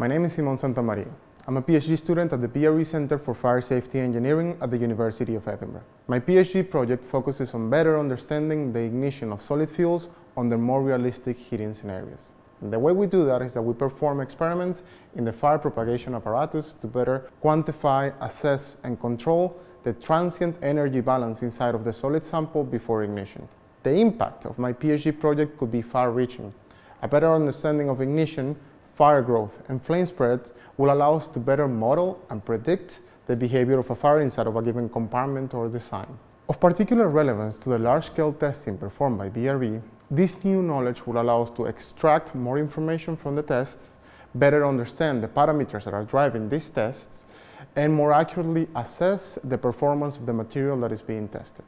My name is Simon Santamaria. I'm a PhD student at the BRE Center for Fire Safety Engineering at the University of Edinburgh. My PhD project focuses on better understanding the ignition of solid fuels under more realistic heating scenarios. And the way we do that is that we perform experiments in the fire propagation apparatus to better quantify, assess, and control the transient energy balance inside of the solid sample before ignition. The impact of my PhD project could be far-reaching. A better understanding of ignition fire growth and flame spread will allow us to better model and predict the behavior of a fire inside of a given compartment or design. Of particular relevance to the large-scale testing performed by BRE, this new knowledge will allow us to extract more information from the tests, better understand the parameters that are driving these tests, and more accurately assess the performance of the material that is being tested.